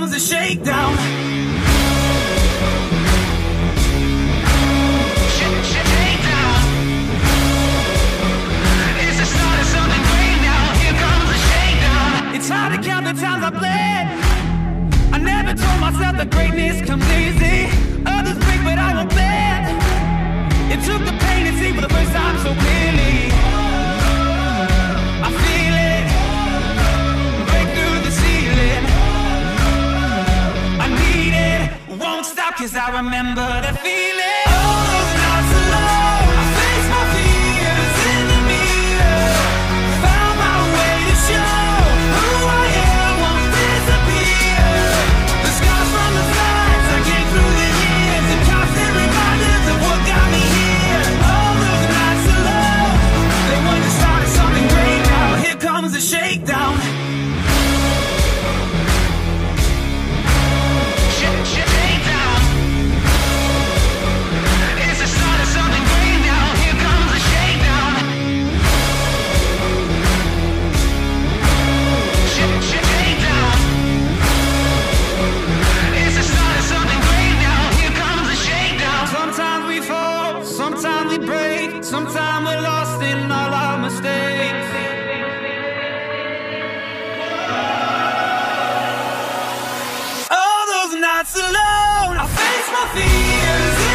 time's a shakedown. It's hard to count the times I bled. I never told myself that greatness comes easy. Others break, but I won't bend. It took the pain to see for the first time so clearly. Cause I remember the feeling. Sometimes we're lost in all our mistakes. All those nights alone, I face my fears.